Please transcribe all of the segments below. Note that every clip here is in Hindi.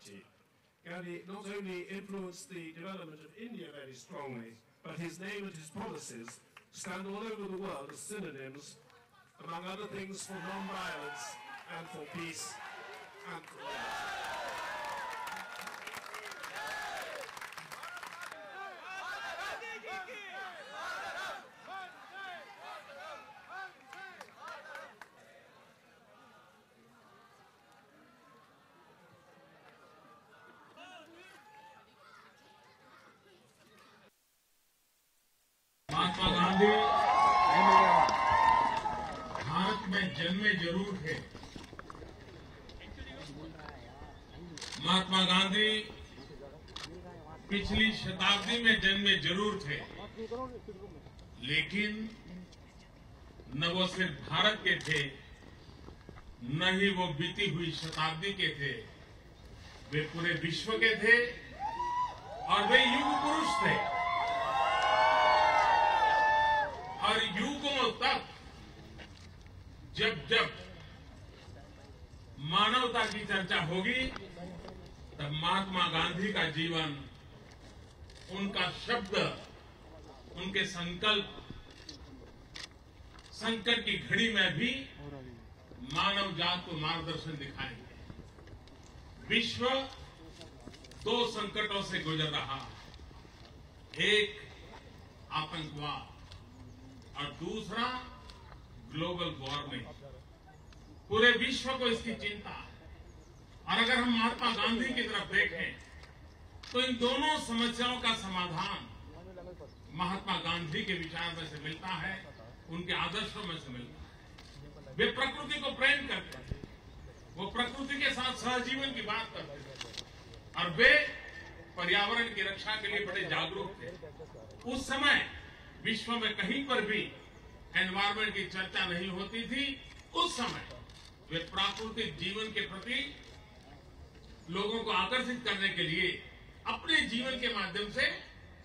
prosperity. Gandhi not only influenced the development of India very strongly, but his name and his policies stand all over the world as synonyms, among other things, for non-violence and for peace and for liberty. Gandhi Bharat में जन्मे ज़रूर थे। महात्मा गांधी पिछली शताब्दी में जन्मे ज़रूर थे। लेकिन न वो सिर्फ़ भारत के थे, न ही वो बीती हुई शताब्दी के थे। वे पूरे विश्व के थे और वे युग पुरुष थे। और युगों तक जब जब मानवता की चर्चा होगी, तब महात्मा गांधी का जीवन, उनका शब्द, उनके संकल्प, संकट की घड़ी में भी मानव जात को मार्गदर्शन दिखाएँगे। विश्व दो संकटों से गुजर रहा है एक आतंकवाद। और दूसरा ग्लोबल वार्मिंग पूरे विश्व को इसकी चिंता। है और अगर हम महात्मा गांधी की तरफ़ देखें तो इन दोनों समस्याओं का समाधान महात्मा गांधी के विचार में से मिलता है, उनके आदर्शों में से मिलता है। वे प्रकृति को प्रेम करते थे वो प्रकृति के साथ सहजीवन की बात करते थे और वे पर्यावरण की रक्षा के लिए बड़े जागरूक थे। उस समय विश्व में कहीं पर भी एनवायरमेंट की चर्चा नहीं होती थी, उस समय वे प्राकृतिक जीवन के प्रति लोगों को आकर्षित करने के लिए अपने जीवन के माध्यम से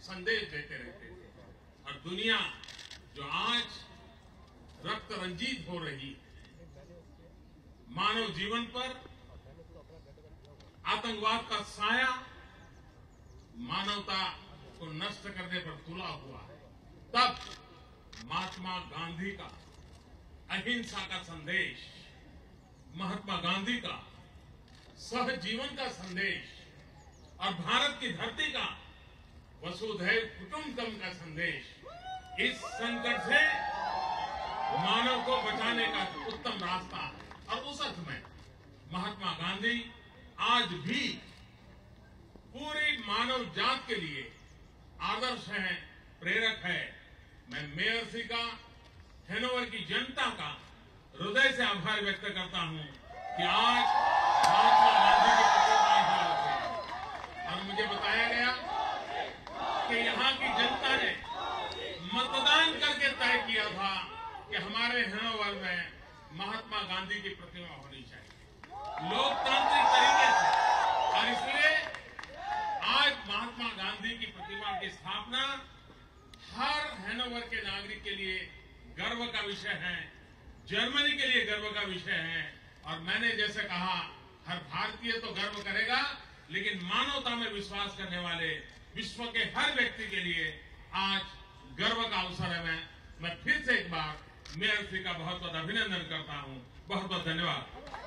संदेश देते रहते थे। और दुनिया जो आज रक्त रंजित हो रही है मानव जीवन पर आतंकवाद का साया मानवता को नष्ट करने पर तुला हुआ है। तब महात्मा गांधी का अहिंसा का संदेश, महात्मा गांधी का सहजीवन का संदेश और भारत की धरती का वसुधैव कुटुंबकम का संदेश, इस संकट से मानव को बचाने का उत्तम रास्ता है। और उस अर्थ में महात्मा गांधी आज भी पूरी मानव जात के लिए आदर्श है, प्रेरक है। मैं मेयर सी का, हेनोवर की जनता का हृदय से आभार व्यक्त करता हूँ कि आज महात्मा गांधी की प्रतिमा यहाँ और मुझे बताया गया कि यहाँ की जनता ने मतदान करके तय किया था कि हमारे हेनोवर में महात्मा गांधी की प्रतिमा होनी चाहिए। लोकतांत्रिक तरीके से। और इसलिए आज महात्मा गांधी की प्रतिमा की स्थापना हर हैनोवर के नागरिक के लिए गर्व का विषय है, जर्मनी के लिए गर्व का विषय है। और मैंने जैसे कहा, हर भारतीय तो गर्व करेगा, लेकिन मानवता में विश्वास करने वाले विश्व के हर व्यक्ति के लिए आज गर्व का अवसर है। मैं मैं फिर से एक बार मेयर श्री का बहुत बहुत अभिनंदन करता हूँ। बहुत बहुत धन्यवाद।